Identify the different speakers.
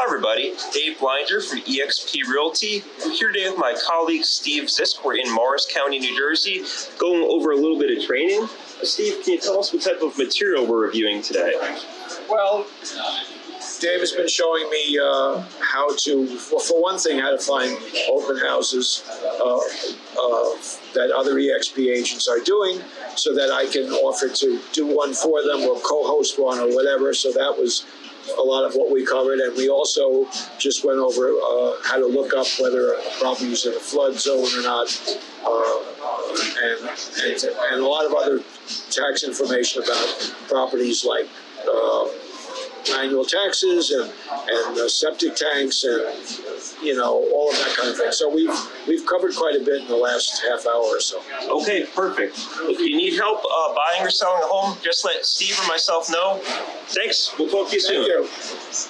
Speaker 1: Hi, everybody. Dave Blinder from eXp Realty. I'm here today with my colleague Steve Zisk. We're in Morris County, New Jersey, going over a little bit of training. Steve, can you tell us what type of material we're reviewing today?
Speaker 2: Well, Dave has been showing me uh, how to, well, for one thing, how to find open houses uh, uh, that other EXP agents are doing so that I can offer to do one for them or co-host one or whatever. So that was a lot of what we covered. And we also just went over uh, how to look up whether a property is in a flood zone or not. Uh, and, and, and a lot of other tax information about properties like uh, annual taxes and, and uh, septic tanks and, you know, all of that kind of thing. So we've, we've covered quite a bit in the last half hour or so.
Speaker 1: Okay, perfect. If you need help uh, buying or selling a home, just let Steve or myself know. Thanks. We'll talk to you soon.